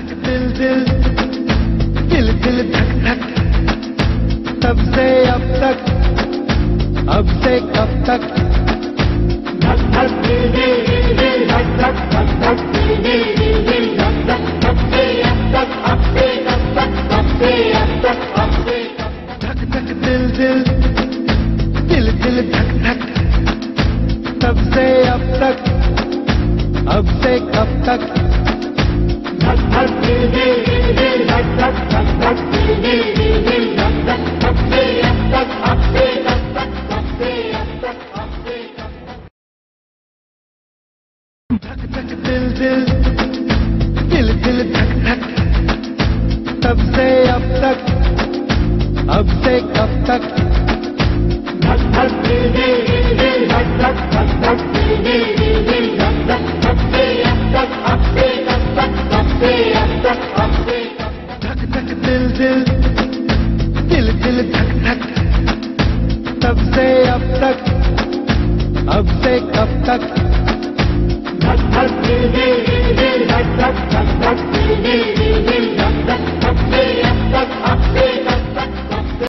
دھک دل دل دل دل دھک دھک تب سے اب تک، اب سے کب تک؟ دھک دھک دل دل دل دھک دھک دھک دھک دل دل دل دل دھک دھک اب سے اب تک اب سے اب تک اب سے اب تک اب سے دھک دھک دل دل دل دل دھک دھک تب سے اب تک، اب سے کب تک؟ تک دل دل دل دھک دھک۔ تب سے اب تک، اب سے کب تک؟ دھک دھک دل دل۔